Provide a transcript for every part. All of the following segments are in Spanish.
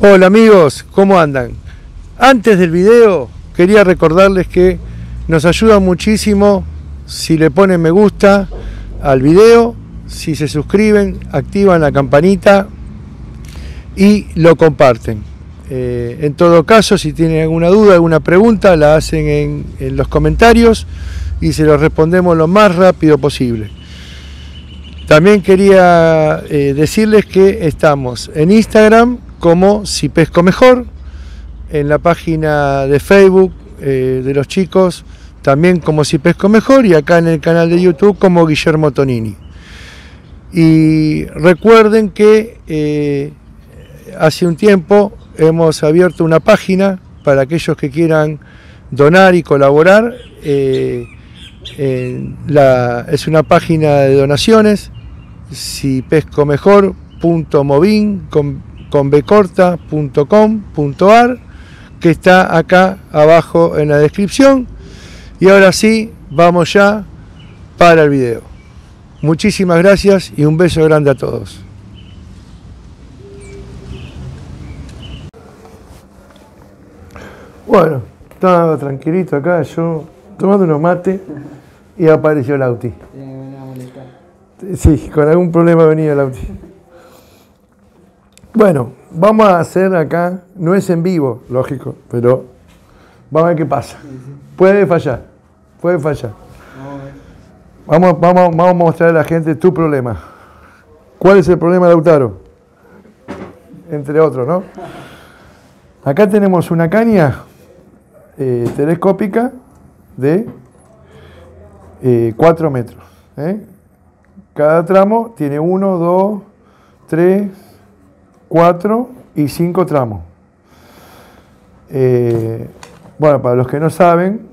Hola amigos, ¿cómo andan? Antes del video quería recordarles que nos ayuda muchísimo si le ponen me gusta al video, si se suscriben, activan la campanita y lo comparten. Eh, en todo caso, si tienen alguna duda, alguna pregunta, la hacen en, los comentarios y se los respondemos lo más rápido posible. También quería eh, decirles que estamos en Instagram como Si Pesco Mejor, en la página de Facebook eh, de los chicos también como Si Pesco Mejor y acá en el canal de YouTube como Guillermo Tonini. Y recuerden que eh, hace un tiempo hemos abierto una página para aquellos que quieran donar y colaborar. La, es una página de donaciones, si pesco mejor, punto movin, con becorta.com.ar, que está acá abajo en la descripción. Y ahora sí, vamos ya para el video. Muchísimas gracias y un beso grande a todos. Bueno, estaba tranquilito acá, yo tomando unos mates y apareció el Auti. Sí, con algún problema venía el Auti. Bueno, vamos a hacer acá, no es en vivo, lógico, pero vamos a ver qué pasa. Puede fallar, puede fallar. Vamos, vamos, vamos a mostrar a la gente tu problema. ¿Cuál es el problema de Lautaro? Entre otros, ¿no? Acá tenemos una caña eh, telescópica de 4 eh, metros. ¿eh? Cada tramo tiene 1, 2, 3, 4 y 5 tramos. bueno, para los que no saben,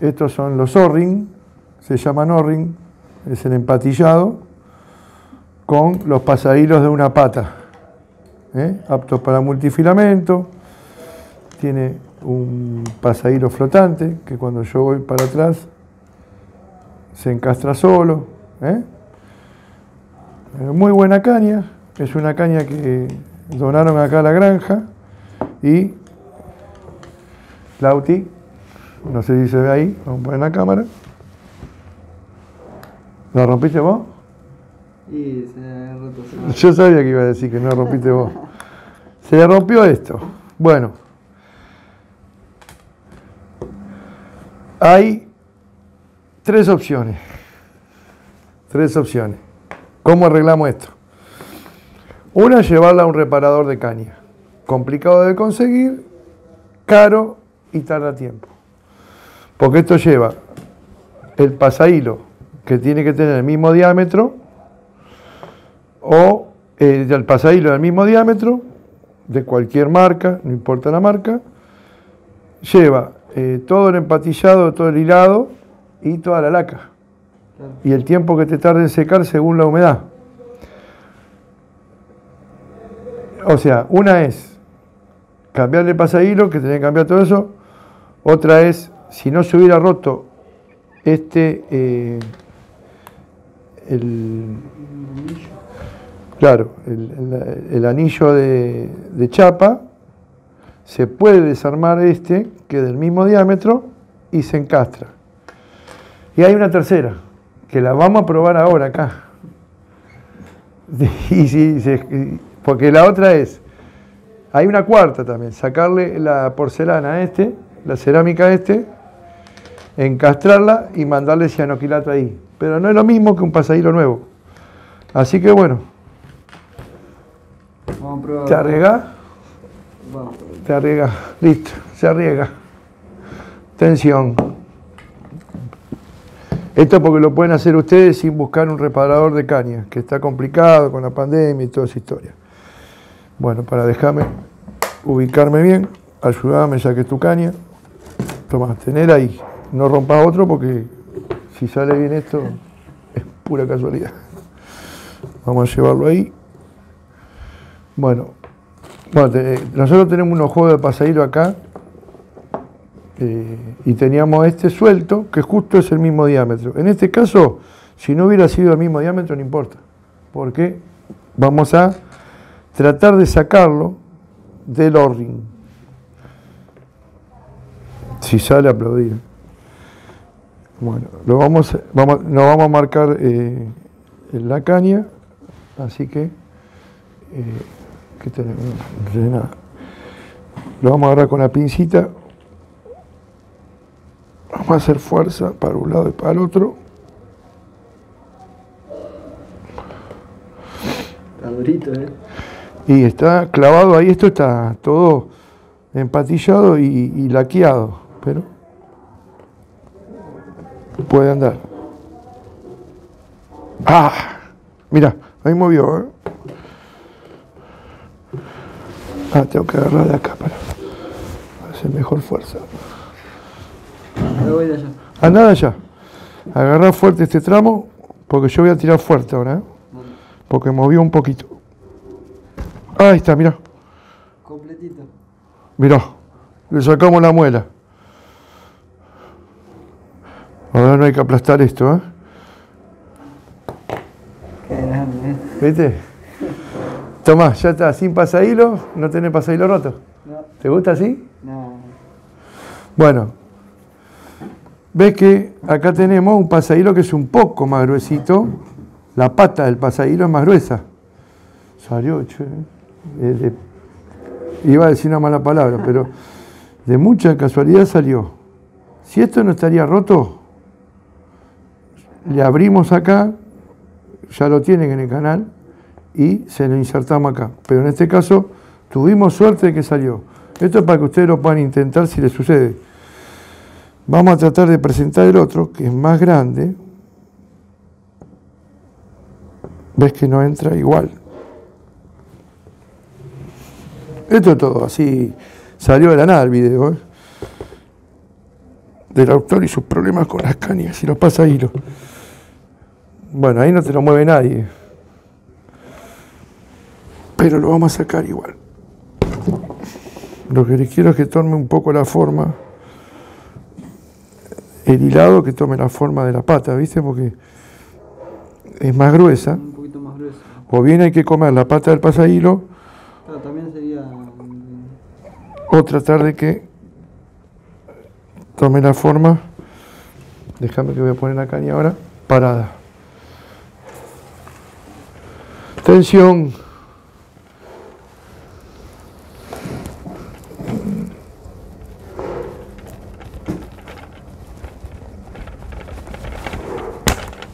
estos son los O-ring, se llaman O-ring, es el empatillado con los pasahilos de una pata, aptos para multifilamento, tiene un pasadilo flotante que cuando yo voy para atrás se encastra solo. ¿eh? Eh, muy buena caña, es una caña que donaron acá a la granja y Lauti, no sé si se ve ahí, vamos a poner la cámara. ¿La rompiste vos? Y se roto. Yo sabía que iba a decir que no rompiste vos. Se le rompió esto. Bueno, Hay tres opciones. Tres opciones. ¿Cómo arreglamos esto? Una, llevarla a un reparador de caña. Complicado de conseguir, caro y tarda tiempo. Porque esto lleva el pasahilo que tiene que tener el mismo diámetro o el, el pasahilo del mismo diámetro de cualquier marca, no importa la marca, lleva eh, todo el empatillado, todo el hilado y toda la laca. Y el tiempo que te tarde en secar según la humedad. O sea, una es cambiarle pasahilo, que tenés que cambiar todo eso. Otra es, si no se hubiera roto este, eh, el, claro, el, anillo de, de chapa, se puede desarmar este, que es del mismo diámetro, y se encastra. Y hay una tercera, que la vamos a probar ahora acá. Y porque la otra es, hay una cuarta también, sacarle la porcelana a este, la cerámica a este, encastrarla y mandarle cianoquilato ahí. Pero no es lo mismo que un pasadilo nuevo. Así que bueno. Vamos a probar. ¿Te arriesgas? Se arriesga, listo, se arriesga. Tensión. Esto porque lo pueden hacer ustedes sin buscar un reparador de caña, que está complicado con la pandemia y toda esa historia. Bueno, para dejarme ubicarme bien, ayúdame ya que es tu caña. Toma, tener ahí. No rompas otro porque si sale bien esto es pura casualidad. Vamos a llevarlo ahí. Bueno, nosotros tenemos unos juegos de pasadilo acá eh, y teníamos este suelto que justo es el mismo diámetro. En este caso, si no hubiera sido el mismo diámetro, no importa, porque vamos a tratar de sacarlo del Orring. Si sale, aplaudir. Bueno, lo vamos, vamos, nos vamos a marcar eh, en la caña, así que, eh, ¿qué tenemos? Nada. Lo vamos a agarrar con la pincita, vamos a hacer fuerza para un lado y para el otro. Está ¿eh? Y está clavado ahí, esto está todo empatillado y, y laqueado, pero puede andar. ¡Ah! Mira, ahí movió, ¿eh? Ah, tengo que agarrar de acá para hacer mejor fuerza. Me voy de allá. Andá de allá. Agarrá fuerte este tramo, porque yo voy a tirar fuerte ahora, ¿eh? Porque movió un poquito. Ahí está, mira. Completito. Mirá, le sacamos la muela. Ahora no hay que aplastar esto, ¿eh? Qué grande, ¿eh? ¿Viste? Tomá, ya está, sin pasahilo, no tenés pasahilo roto. No, ¿Te gusta así? no. Bueno, ves que acá tenemos un pasahilo que es un poco más gruesito. La pata del pasahilo es más gruesa. Salió, che. De- de- iba a decir una mala palabra, pero de mucha casualidad salió. Si esto no estaría roto, le abrimos acá, ya lo tienen en el canal, y se lo insertamos acá. Pero en este caso tuvimos suerte de que salió. Esto es para que ustedes lo puedan intentar si les sucede. Vamos a tratar de presentar el otro, que es más grande. Ves que no entra igual. Esto es todo así. Salió de la nada el video. ¿eh? Del autor y sus problemas con las cañas y los pasa hilo. Bueno, ahí no te lo mueve nadie. Pero lo vamos a sacar igual. Lo que les quiero es que tome un poco la forma, el hilado que tome la forma de la pata, ¿viste? Porque es más gruesa. Un poquito más grueso. O bien hay que comer la pata del pasahilo Claro, también sería. mm, o tratar de que tome la forma. Déjame que voy a poner la caña ahora. Parada. Tensión.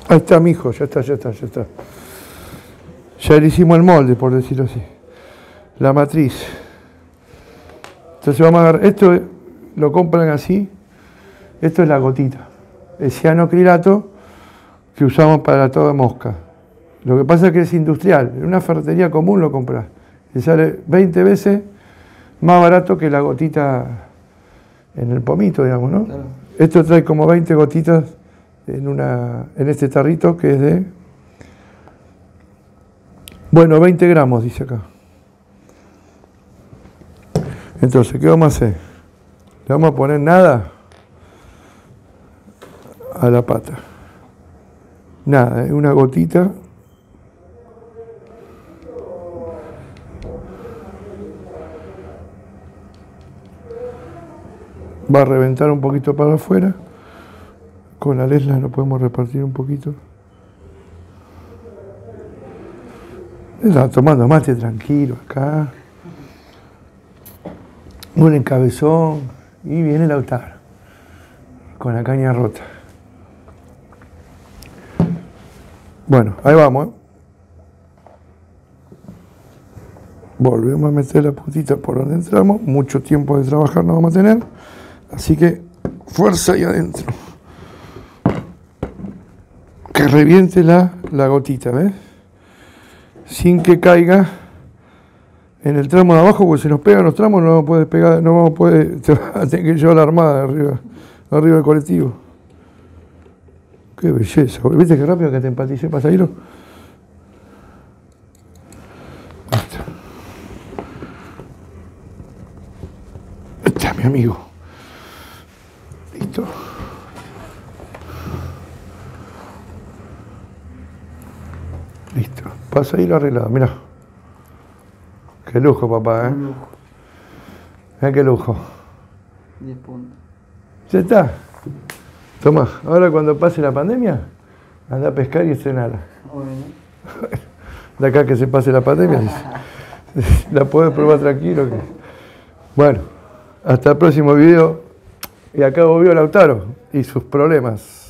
Ahí está, mijo, ya está, ya está, ya está. Ya le hicimos el molde, por decirlo así. La matriz. Entonces vamos a agarrar, esto lo compran así, esto es la gotita, el cianocrilato que usamos para toda mosca. Lo que pasa es que es industrial, en una ferretería común lo compras, y sale 20 veces más barato que la gotita en el pomito, digamos, ¿no? Claro. Esto trae como 20 gotitas en, una, en este tarrito que es de, bueno, 20 gramos, dice acá. Entonces, ¿qué vamos a hacer? Le vamos a poner nada a la pata. Nada, es una gotita. Va a reventar un poquito para afuera. Con la lesla lo podemos repartir un poquito. Está tomando mate tranquilo acá. Un encabezón y viene Lautaro con la caña rota. Bueno, ahí vamos. ¿eh? Volvemos a meter la putita por donde entramos. Mucho tiempo de trabajar no vamos a tener. Así que fuerza ahí adentro. Que reviente la, la gotita, ¿ves? Sin que caiga en el tramo de abajo, porque si nos pegan los tramos no vamos a poder pegar, no vamos a poder, te que llevar la armada arriba, arriba del colectivo. Qué belleza, ¿viste qué rápido que te empaticé pasajero? Ahí está. Está mi amigo. Listo. Listo. Pasa ahí arreglado, mirá. Qué lujo, papá, ¿eh? un lujo. Mira qué lujo. 10 puntos. Ya está. Toma, ahora cuando pase la pandemia, anda a pescar y ¿no? De acá que se pase la pandemia, la puedes probar tranquilo. que- Bueno, hasta el próximo video. Y acá volvió Lautaro y sus problemas.